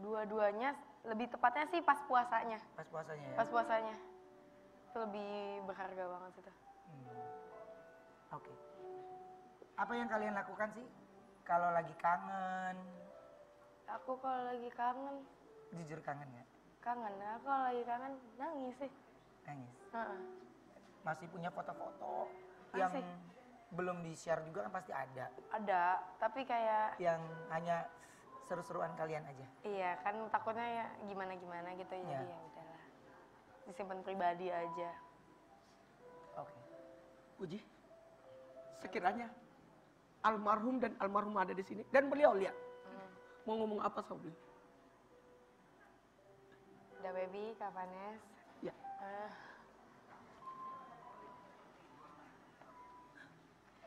Dua-duanya lebih tepatnya sih pas puasanya. Pas puasanya ya. Pas puasanya. Itu lebih berharga banget itu. Hmm. Oke. Apa yang kalian lakukan sih kalau lagi kangen? Aku kalau lagi kangen, Jujur kangen ya? kangen. Aku kalau lagi kangen nangis sih. Nangis. Heeh. Masih punya foto-foto yang belum di-share juga kan pasti ada. Ada, tapi kayak Yang hanya seru-seruan kalian aja. iya kan takutnya ya gimana-gimana gitu Iya. jadi ya udahlah. Disimpan pribadi aja. Oke. Puji, sekiranya almarhum dan almarhum ada di sini dan beliau lihat Hmm. mau ngomong apa sama beliau? Udah baby, Kak Vanes. Ya, Eh,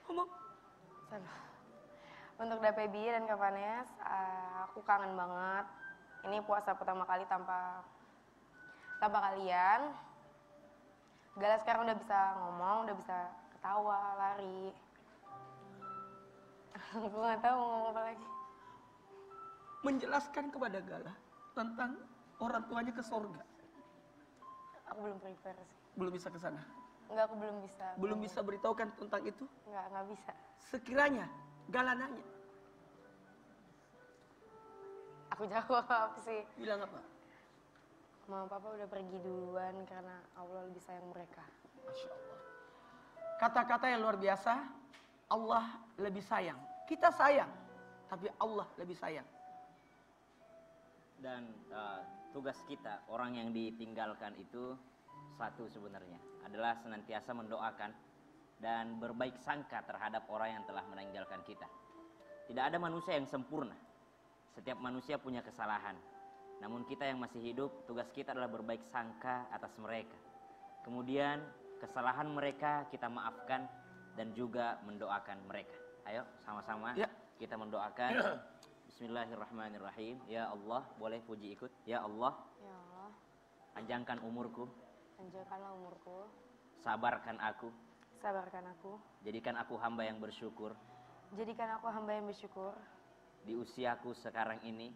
ngomong. Salah. Untuk DPB dan Kak Vanes, eh, aku kangen banget. Ini puasa pertama kali tanpa tanpa kalian. Gala sekarang udah bisa ngomong, udah bisa ketawa, lari. aku nggak tahu mau ngomong apa lagi. Menjelaskan kepada Gala tentang orang tuanya ke sorga. Aku belum prepare sih. Belum bisa ke sana. Enggak, aku belum bisa. Belum bisa beritahukan tentang itu. Enggak, enggak bisa. Sekiranya Gala nanya, Aku jawab sih. bilang apa? Mama papa udah pergi duluan karena Allah lebih sayang mereka. Masya Allah. Kata-kata yang luar biasa, Allah lebih sayang. Kita sayang, tapi Allah lebih sayang. Dan eh, tugas kita orang yang ditinggalkan itu satu sebenarnya adalah senantiasa mendoakan dan berbaik sangka terhadap orang yang telah meninggalkan kita. Tidak ada manusia yang sempurna. Setiap manusia punya kesalahan. Namun kita yang masih hidup, tugas kita adalah berbaik sangka atas mereka. Kemudian kesalahan mereka kita maafkan dan juga mendoakan mereka. Ayo sama-sama Ya. kita mendoakan. Bismillahirrahmanirrahim. Ya Allah, boleh puji ikut. Ya Allah, Ya Allah, panjangkan umurku, panjangkanlah umurku, sabarkan aku, sabarkan aku, jadikan aku hamba yang bersyukur jadikan aku hamba yang bersyukur. di usiaku sekarang ini.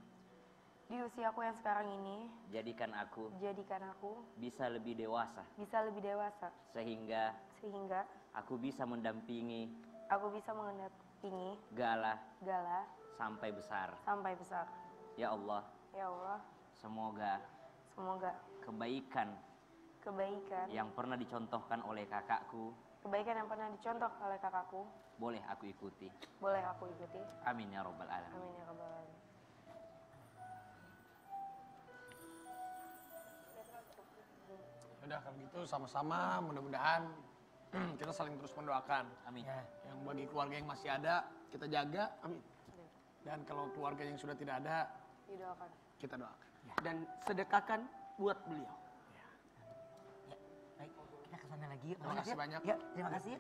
Di usiaku yang sekarang ini, Jadikan aku jadikan aku bisa lebih dewasa bisa lebih dewasa sehingga sehingga aku bisa mendampingi aku bisa mendampingi Gala Gala sampai besar. sampai besar. Ya Allah, Ya Allah, semoga semoga kebaikan kebaikan, yang pernah dicontohkan oleh kakakku kebaikan yang pernah dicontoh oleh kakakku, boleh aku ikuti. boleh aku ikuti. Amin ya robbal alamin. Amin ya rabbal alamin. Udah kalau gitu sama-sama mudah-mudahan kita saling terus mendoakan. Amin. Ya. Yang bagi keluarga yang masih ada kita jaga. Amin. Dan kalau keluarga yang sudah tidak ada Didoakan. kita doakan. Dan sedekahkan buat beliau. Lagi. Terima kasih banyak. Ya, terima kasih.